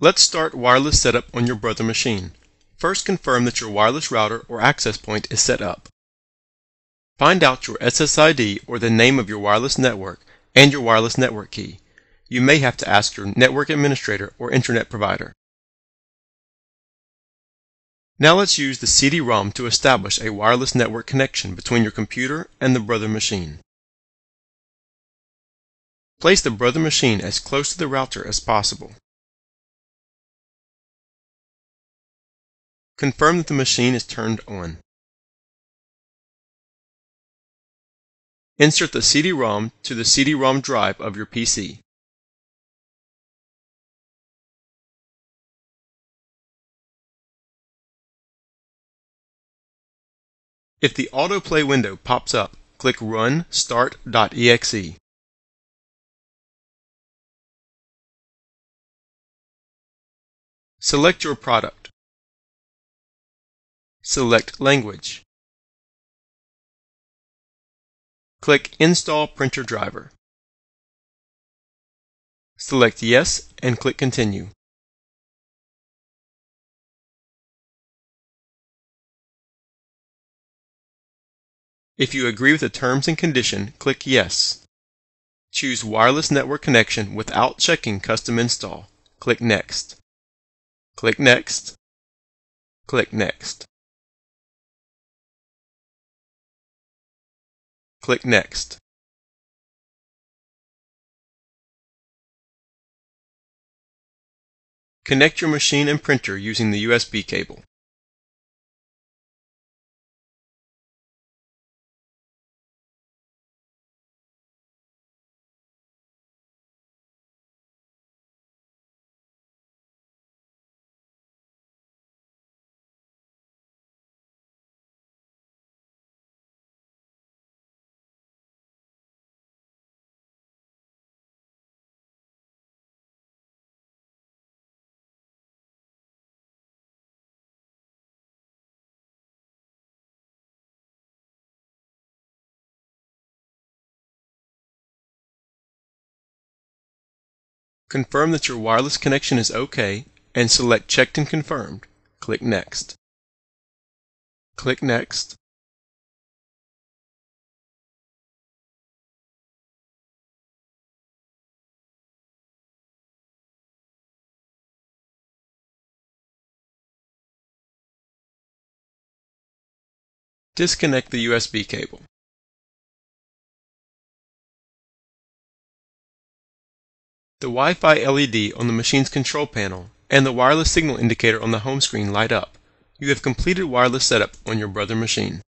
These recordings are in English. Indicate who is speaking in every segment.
Speaker 1: Let's start wireless setup on your brother machine. First confirm that your wireless router or access point is set up. Find out your SSID or the name of your wireless network and your wireless network key. You may have to ask your network administrator or internet provider. Now let's use the CD-ROM to establish a wireless network connection between your computer and the brother machine. Place the brother machine as close to the router as possible. Confirm that the machine is turned on. Insert the CD-ROM to the CD-ROM drive of your PC. If the autoplay window pops up, click Run Start.exe. Select your product. Select Language. Click Install Printer Driver. Select Yes and click Continue. If you agree with the terms and condition, click Yes. Choose Wireless Network Connection without checking Custom Install. Click Next. Click Next. Click Next. Click Next. Connect your machine and printer using the USB cable. Confirm that your wireless connection is OK and select Checked and Confirmed. Click Next. Click Next. Disconnect the USB cable. The Wi-Fi LED on the machine's control panel and the wireless signal indicator on the home screen light up. You have completed wireless setup on your brother machine.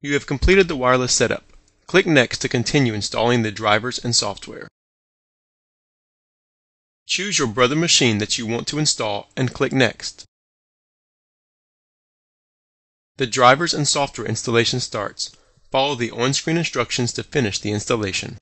Speaker 1: You have completed the wireless setup. Click Next to continue installing the drivers and software. Choose your brother machine that you want to install and click Next. The drivers and software installation starts. Follow the on-screen instructions to finish the installation.